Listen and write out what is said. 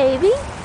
baby.